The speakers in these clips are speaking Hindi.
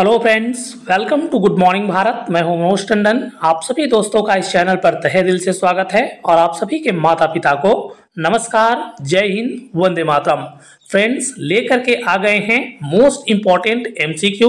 Hello friends welcome to good morning Bharat मैं हूँ मनोज टंडन. आप सभी दोस्तों का इस चैनल पर तहे दिल से स्वागत है और आप सभी के माता पिता को नमस्कार. जय हिंद, वंदे मातरम. फ्रेंड्स लेकर के आ गए हैं मोस्ट इंपॉर्टेंट एमसीक्यू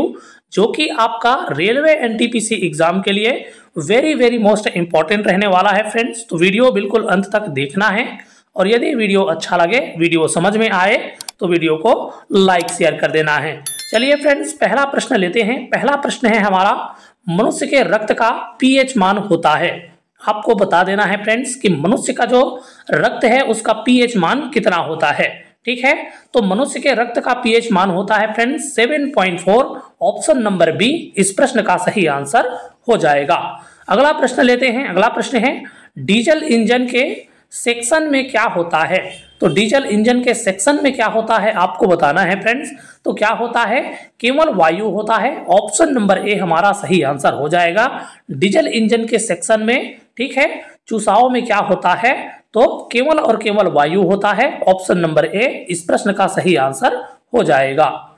जो कि आपका रेलवे एनटीपीसी एग्ज़ाम के लिए वेरी वेरी मोस्ट इंपॉर्टेंट रहने वाला है फ्रेंड्स तो वीडियो बिल्कुल अंत तक देखना है और यदि वीडियो अच्छा लगे वीडियो समझ में आए तो वीडियो को लाइक शेयर कर देना है। चलिए फ्रेंड्स पहला प्रश्न लेते हैं। पहला प्रश्न है हमारा, मनुष्य के रक्त का पीएच मान होता है। आपको बता देना है फ्रेंड्स कि मनुष्य का जो रक्त है, उसका पीएच मान कितना होता है। ठीक है? तो मनुष्य के रक्त का पीएच मान होता है फ्रेंड्स 7.4 ऑप्शन नंबर बी इस प्रश्न का सही आंसर हो जाएगा। अगला प्रश्न लेते हैं। अगला प्रश्न है, डीजल इंजन के सेक्शन में क्या होता है? तो डीजल इंजन के सेक्शन में क्या होता है? आपको बताना है फ्रेंड्स। तो क्या होता है? केवल वायु होता है। ऑप्शन नंबर ए हमारा सही आंसर हो जाएगा। डीजल इंजन के सेक्शन में, ठीक है? चुसाव में क्या होता है? तो केवल और केवल वायु होता है। ऑप्शन नंबर ए, इस प्रश्न का सही आंसर हो जाएगा।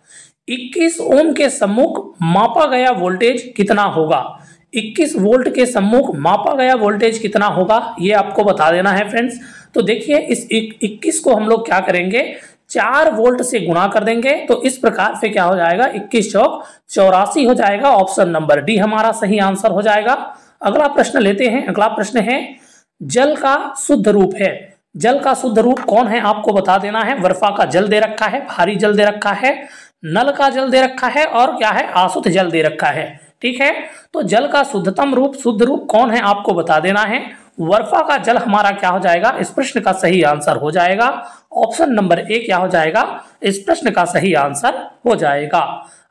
21 ओम के सम्मुख मापा गया वोल्टेज कितना होगा? 21 वोल्ट के सम्मुख मापा गया वोल्टेज कितना होगा, ये आपको बता देना है फ्रेंड्स। तो देखिए, इस 21 को हम लोग क्या करेंगे? चार वोल्ट से गुणा कर देंगे तो इस प्रकार से क्या हो जाएगा? इक्कीस चौक चौरासी हो जाएगा ऑप्शन नंबर डी। हमारा सही आंसर हो जाएगा। अगला प्रश्न लेते हैं, अगला प्रश्न है, जल का शुद्ध रूप है। जल का शुद्ध रूप कौन है? आपको बता देना है, वर्फा का जल दे रखा है, भारी जल दे रखा है, नल का जल दे रखा है और क्या है? आसुत जल दे रखा है। ठीक है? तो जल का शुद्धतम रूप, शुद्ध रूप कौन है आपको बता देना है? वर्फा का जल हमारा क्या हो जाएगा? इस प्रश्न का सही आंसर हो जाएगा। ऑप्शन नंबर ए क्या हो जाएगा? इस प्रश्न का सही आंसर हो जाएगा।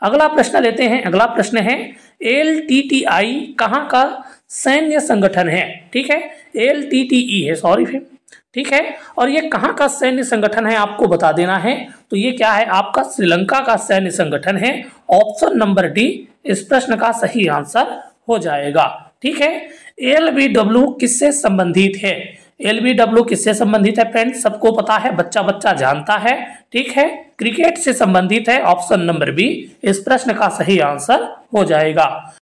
अगला प्रश्न लेते हैं। अगला प्रश्न है, एल टी टी आई कहाँ का सैन्य संगठन है? ठीक है? एल टी टी ई है, सॉरी फिर। ठीक है? और ये कहाँ का सैन्य संगठन है आपको बता देना है। तो ये क्या है? आपका श्रीलंका का सैन्य संगठन है। ऑप्शन नंबर डी इस प्रश्न का सही आंसर हो जाएगा। ठीक है? एल बी डब्ल्यू किससे संबंधित है? एल बी डब्ल्यू किससे संबंधित है फ्रेंड सबको पता है बच्चा बच्चा जानता है। ठीक है? क्रिकेट से संबंधित है ऑप्शन नंबर बी इस प्रश्न का सही आंसर हो जाएगा।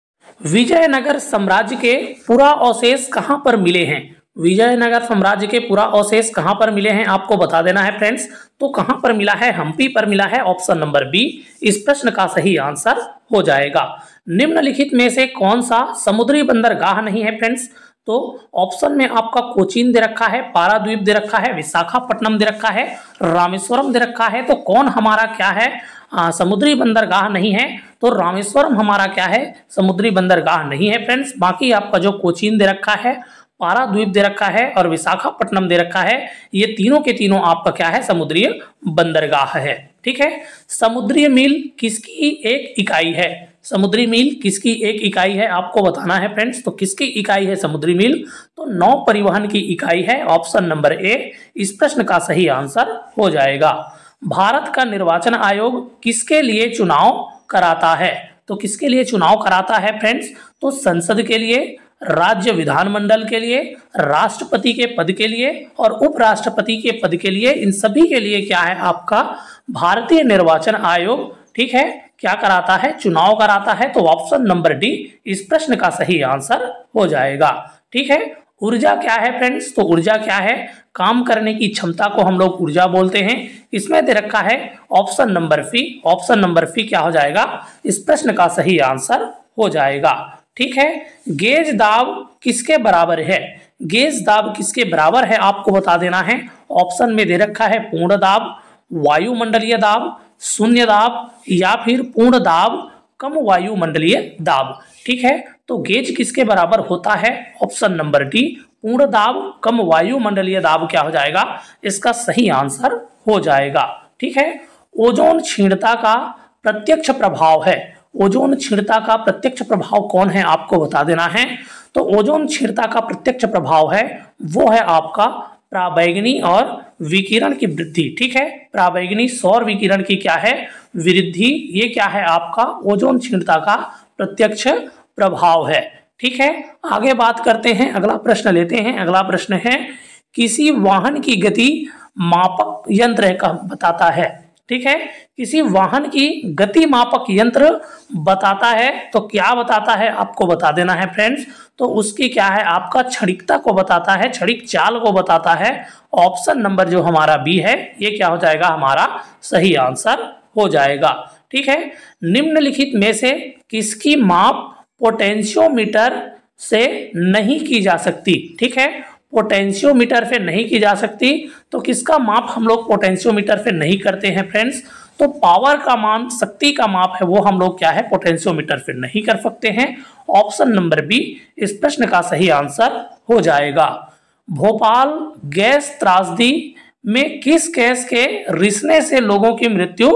विजयनगर साम्राज्य के पुरा अवशेष कहाँ पर मिले हैं? विजयनगर साम्राज्य के पूरा अवशेष कहाँ पर मिले हैं आपको बता देना है फ्रेंड्स तो कहाँ पर मिला है हम्पी पर मिला है ऑप्शन नंबर बी इस प्रश्न का सही आंसर हो जाएगा। निम्नलिखित में से कौन सा समुद्री बंदरगाह नहीं है फ्रेंड्स तो ऑप्शन में आपका कोचीन दे रखा है पाराद्वीप दे रखा है विशाखापट्टनम दे रखा है रामेश्वरम दे रखा है। तो कौन हमारा क्या है? आ, समुद्री बंदरगाह नहीं है। तो रामेश्वरम हमारा क्या है? समुद्री बंदरगाह नहीं है फ्रेंड्स बाकी आपका जो कोचीन दे रखा है पाराद्वीप दे रखा है और विशाखापट्टनम दे रखा है। ये तीनों के तीनों आपका क्या है? समुद्रीय बंदरगाह है। ठीक है? समुद्री मील किसकी एक इकाई है? समुद्री मील किसकी एक इकाई है? आपको बताना है फ्रेंड्स तो किसकी इकाई है समुद्री मील? तो नौ परिवहन की इकाई है, ऑप्शन नंबर ए। इस प्रश्न का सही आंसर हो जाएगा। भारत का निर्वाचन आयोग किसके लिए चुनाव कराता है? तो किसके लिए चुनाव कराता है फ्रेंड्स? तो संसद के लिए राज्य विधानमंडल के लिए, राष्ट्रपति के पद के लिए और उपराष्ट्रपति के पद के लिए, इन सभी के लिए क्या है आपका? भारतीय निर्वाचन आयोग, ठीक है? क्या कराता है? चुनाव कराता है? तो ऑप्शन नंबर डी इस प्रश्न का सही आंसर हो जाएगा। ठीक है? ऊर्जा क्या है फ्रेंड्स तो ऊर्जा क्या है? काम करने की क्षमता को हम लोग ऊर्जा बोलते हैं। इसमें दे रखा है ऑप्शन नंबर फ़ी ऑप्शन नंबर फ़ी क्या हो जाएगा? इस प्रश्न का सही आंसर हो जाएगा। ठीक है? गेज दाब किसके बराबर है? गेज दाब किसके बराबर है? आपको बता देना है। ऑप्शन में दे रखा है पूर्ण दाब, वायुमंडलीय दाब, शून्य दाब या फिर पूर्ण दाब, कम वायुमंडलीय दाब। ठीक है? तो गेज किसके बराबर होता है? ऑप्शन नंबर डी, पूर्ण दाब, कम वायुमंडलीय दाब क्या हो जाएगा? इसका सही आंसर हो जाएगा। ठीक है? ओजोन क्षीणता का प्रत्यक्ष प्रभाव है। ओजोन क्षीणता का प्रत्यक्ष प्रभाव कौन है आपको बता देना है। तो ओजोन क्षीणता का प्रत्यक्ष प्रभाव है, वो है आपका प्राबैगनी और विकिरण की वृद्धि, ठीक है? प्राबैगनी सौर विकिरण की क्या है? वृद्धि, ये क्या है आपका? ओजोन क्षीणता का प्रत्यक्ष प्रभाव है, ठीक है? आगे बात करते हैं, अगला प्रश्न लेते हैं, अगला प्रश्न है, किसी वाहन की गति मापक यंत्र का बताता है। ठीक है? किसी वाहन की गति मापक यंत्र बताता है तो क्या बताता है? आपको बता देना है फ्रेंड्स तो उसकी क्या है? आपका क्षणिकता को बताता है, क्षणिक चाल को बताता है. ऑप्शन नंबर जो हमारा बी है, ये क्या हो जाएगा? हमारा सही आंसर हो जाएगा. ठीक है? निम्नलिखित में से किसकी माप पोटेंशियोमीटर से नहीं की जा सकती? ठीक है? पोटेंशियोमीटर से नहीं की जा सकती। तो किसका माप हम लोग पोटेंशियोमीटर से नहीं करते हैं फ्रेंड्स तो पावर का मान शक्ति का माप है वो हम लोग क्या है? पोटेंशियोमीटर से नहीं कर सकते हैं। ऑप्शन नंबर बी इस प्रश्न का सही आंसर हो जाएगा। भोपाल गैस त्रासदी में किस गैस के रिसने से लोगों की मृत्यु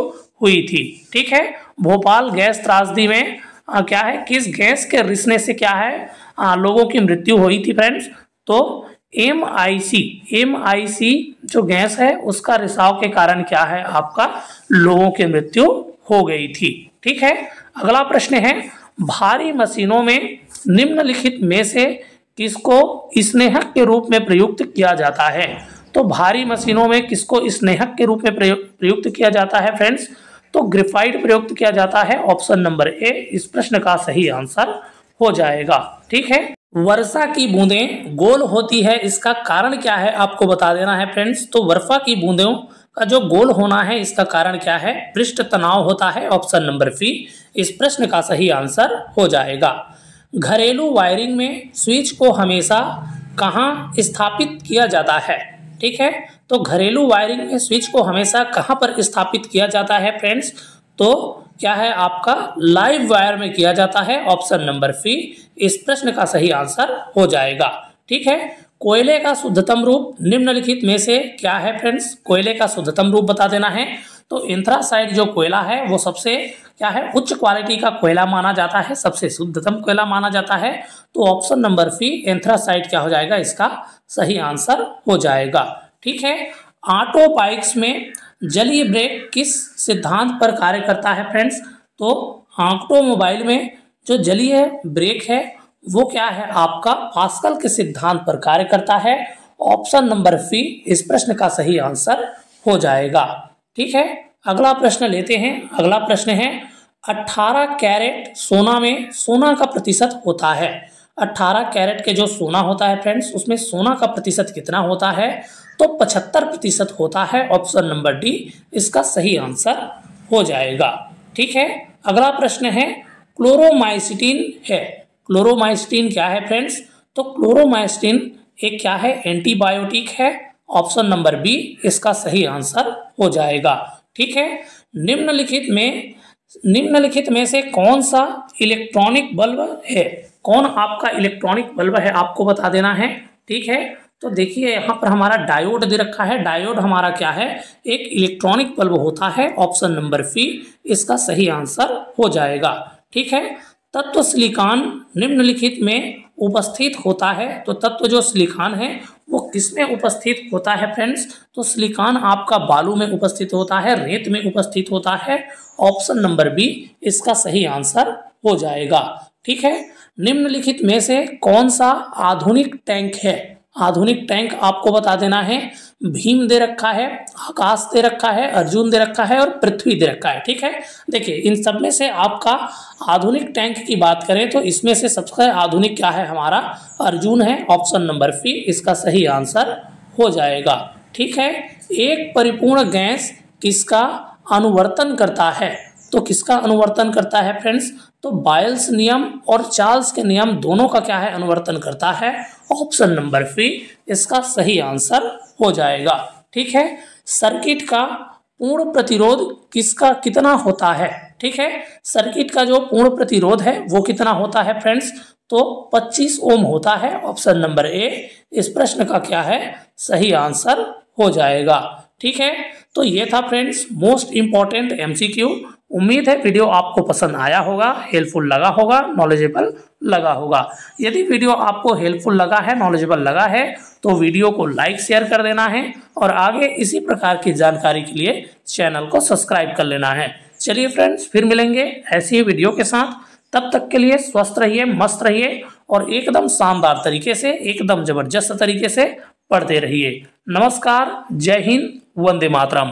हुई थी? ठीक है भोपाल गैस त्रासदी में आ, क्या है? किस गैस के रिसने से क्या है? आ, लोगों की मृत्यु हुई थी फ्रेंड्स तो एम आई सी एम आई सी जो गैस है, उसका रिसाव के कारण क्या है? आपका लोगों की मृत्यु हो गई थी। ठीक है? अगला प्रश्न है, भारी मशीनों में निम्नलिखित में से किसको स्नेहक के रूप में प्रयुक्त किया जाता है? तो भारी मशीनों में किसको स्नेहक के रूप में प्रयुक्त किया जाता है फ्रेंड्स? तो ग्रेफाइट प्रयुक्त किया जाता है, ऑप्शन नंबर ए। इस प्रश्न का सही आंसर हो जाएगा। ठीक है? वर्षा की बूंदें गोल होती है। इसका कारण क्या है आपको बता देना है फ्रेंड्स। तो वर्षा की बूंदों का जो गोल होना है, इसका कारण क्या है? पृष्ठ तनाव होता है, ऑप्शन नंबर सी। इस प्रश्न का सही आंसर हो जाएगा। घरेलू वायरिंग में स्विच को हमेशा कहाँ स्थापित किया जाता है? ठीक है? तो घरेलू वायरिंग में स्विच को हमेशा कहाँ पर स्थापित किया जाता है फ्रेंड्स? तो क्या है आपका लाइव वायर में किया जाता है? ऑप्शन नंबर सी इस प्रश्न का सही आंसर हो जाएगा। ठीक है? कोयले का शुद्धतम रूप निम्नलिखित में से क्या है फ्रेंड्स कोयले का शुद्धतम रूप बता देना है। तो इंथ्रासाइड जो कोयला है, वो सबसे क्या है? उच्च क्वालिटी का कोयला माना जाता है। सबसे शुद्धतम कोयला माना जाता है। तो ऑप्शन नंबर सी एंथ्रासाइड क्या हो जाएगा? इसका सही आंसर हो जाएगा। ठीक है? ऑटो बाइक्स में जलीय ब्रेक किस सिद्धांत पर कार्य करता है फ्रेंड्स? तो ऑटोमोबाइल में जो जलीय ब्रेक है, वो क्या है? आपका पास्कल के सिद्धांत पर कार्य करता है। ऑप्शन नंबर सी, इस प्रश्न का सही आंसर हो जाएगा। ठीक है? अगला प्रश्न लेते हैं। अगला प्रश्न है 18 कैरेट सोना में सोना का प्रतिशत होता है। 18 कैरेट के जो सोना होता है फ्रेंड्स, उसमें सोना का प्रतिशत कितना होता है? तो पचहत्तर प्रतिशत होता है ऑप्शन नंबर डी, इसका सही आंसर हो जाएगा। ठीक है? अगला प्रश्न है, क्लोरोमाइसिटीन है। क्लोरोमाइसिटीन क्या है फ्रेंड्स? तो क्लोरोमाइसिटीन एक क्या है? एंटीबायोटिक है। ऑप्शन नंबर बी, इसका सही आंसर हो जाएगा। ठीक है? निम्नलिखित में निम्नलिखित में से कौन सा इलेक्ट्रॉनिक बल्ब है? कौन आपका इलेक्ट्रॉनिक बल्ब है? आपको बता देना है। ठीक है? तो देखिए, यहाँ पर हमारा डायोड दे रखा है। डायोड हमारा क्या है? एक इलेक्ट्रॉनिक बल्ब होता है ऑप्शन नंबर फ़ी इसका सही आंसर हो जाएगा। ठीक है? तत्व सिलिकॉन निम्नलिखित में उपस्थित होता है। तो तत्व जो सिलिकॉन है, वो किसमें उपस्थित होता है फ्रेंड्स तो सिलिकॉन आपका बालू में उपस्थित होता है, रेत में उपस्थित होता है। ऑप्शन नंबर बी इसका सही आंसर हो जाएगा। ठीक है? निम्नलिखित में से कौन सा आधुनिक टैंक है? आधुनिक टैंक आपको बता देना है। भीम दे रखा है, आकाश दे रखा है, अर्जुन दे रखा है और पृथ्वी दे रखा है, ठीक है? देखिए, इन सब में से आपका आधुनिक टैंक की बात करें तो इसमें से सबसे आधुनिक क्या है हमारा? अर्जुन है, ऑप्शन नंबर फ़ी इसका सही आंसर हो जाएगा, ठीक है? एक परिपूर्ण गैस किसका अनुवर्तन करता है? तो किसका अनुवर्तन करता है फ्रेंड्स? तो बायल्स नियम और चार्ल्स के नियम दोनों का क्या है? अनुवर्तन करता है। ऑप्शन नंबर सी इसका सही आंसर हो जाएगा। ठीक है? सर्किट का पूर्ण प्रतिरोध किसका कितना होता है? ठीक है? सर्किट का जो पूर्ण प्रतिरोध है, वो कितना होता है फ्रेंड्स? तो 25 ओम होता है। ऑप्शन नंबर ए, इस प्रश्न का क्या है? सही आंसर हो जाएगा। ठीक है? तो ये था फ्रेंड्स मोस्ट इंपॉर्टेंट एमसीक्यू उम्मीद है वीडियो आपको पसंद आया होगा हेल्पफुल लगा होगा नॉलेजेबल लगा होगा। यदि वीडियो आपको हेल्पफुल लगा है नॉलेजेबल लगा है तो वीडियो को लाइक शेयर कर देना है और आगे इसी प्रकार की जानकारी के लिए चैनल को सब्सक्राइब कर लेना है। चलिए फ्रेंड्स फिर मिलेंगे ऐसी ही वीडियो के साथ। तब तक के लिए स्वस्थ रहिए, मस्त रहिए और एकदम शानदार तरीके से, एकदम ज़बरदस्त तरीके से पढ़ते रहिए। नमस्कार, जय हिंद वंदे मातरम।